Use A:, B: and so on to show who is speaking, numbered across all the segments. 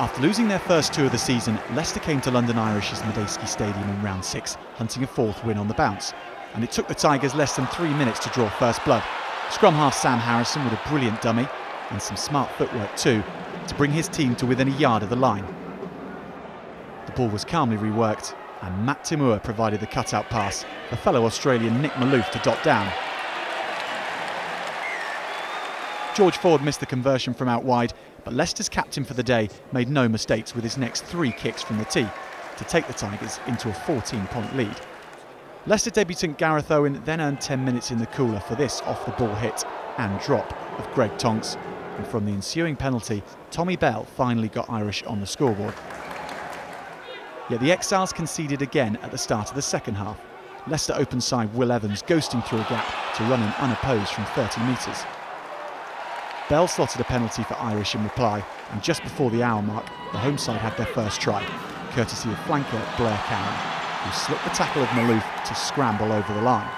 A: After losing their first two of the season, Leicester came to London Irish's Madejski Stadium in round six, hunting a fourth win on the bounce. And it took the Tigers less than three minutes to draw first blood. Scrum half Sam Harrison with a brilliant dummy, and some smart footwork too, to bring his team to within a yard of the line. The ball was calmly reworked, and Matt To'omua provided the cutout pass for fellow Australian Nick Malouf to dot down. George Ford missed the conversion from out wide, but Leicester's captain for the day made no mistakes with his next three kicks from the tee to take the Tigers into a 14 point lead. Leicester debutant Gareth Owen then earned 10 minutes in the cooler for this off the ball hit and drop of Greg Tonks. And from the ensuing penalty, Tommy Bell finally got Irish on the scoreboard. Yet the Exiles conceded again at the start of the second half. Leicester open side Will Evans ghosting through a gap to run in unopposed from 30 metres. Bell slotted a penalty for Irish in reply, and just before the hour mark, the home side had their first try, courtesy of flanker Blair Cowan, who slipped the tackle of Malouf to scramble over the line.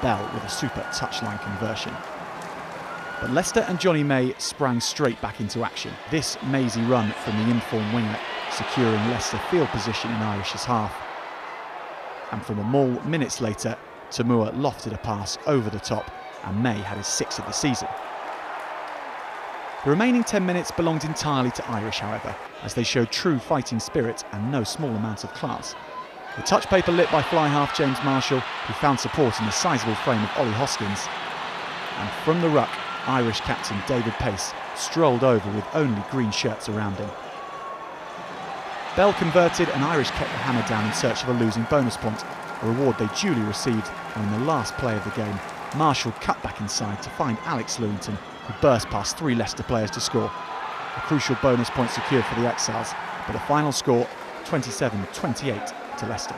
A: Bell with a super touchline conversion. But Leicester and Jonny May sprang straight back into action. This mazy run from the informed winger securing Leicester field position in Irish's half. And from a maul minutes later, To'omua lofted a pass over the top and May had his sixth of the season. The remaining 10 minutes belonged entirely to Irish, however, as they showed true fighting spirit and no small amount of class. The touch paper lit by fly half James Marshall, who found support in the sizable frame of Ollie Hoskins. And from the ruck, Irish captain David Paice strolled over with only green shirts around him. Bell converted and Irish kept the hammer down in search of a losing bonus point, a reward they duly received when in the last play of the game, Marshall cut back inside to find Alex Lewington who burst past three Leicester players to score. A crucial bonus point secured for the Exiles, but the final score 27-28 to Leicester.